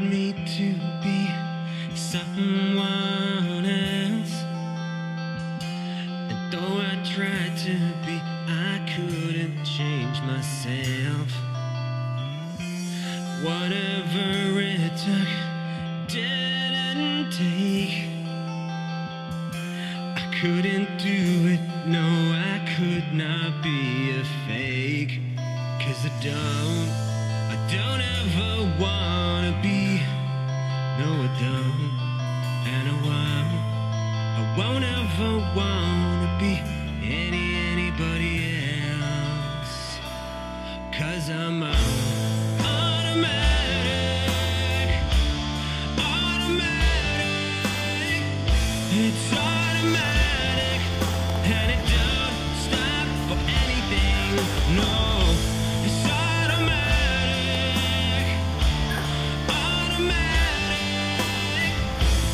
me to be someone else. And though I tried to be, I couldn't change myself. Whatever it took didn't take. I couldn't do it, no, I could not be a fake. Cause I don't, I don't ever wanna be, no, I don't, and I won't, I won't ever wanna be any, anybody else. Cause I'm a automatic, automatic, it's automatic,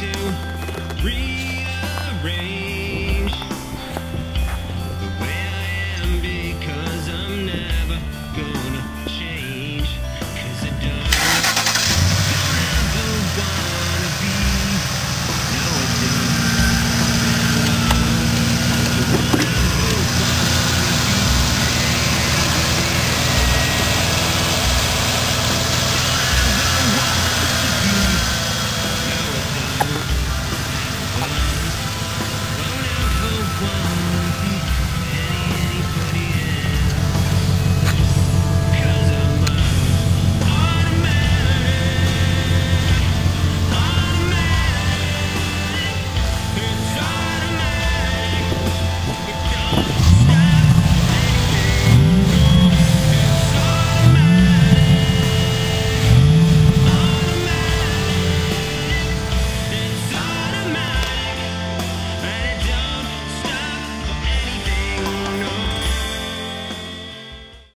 to rearrange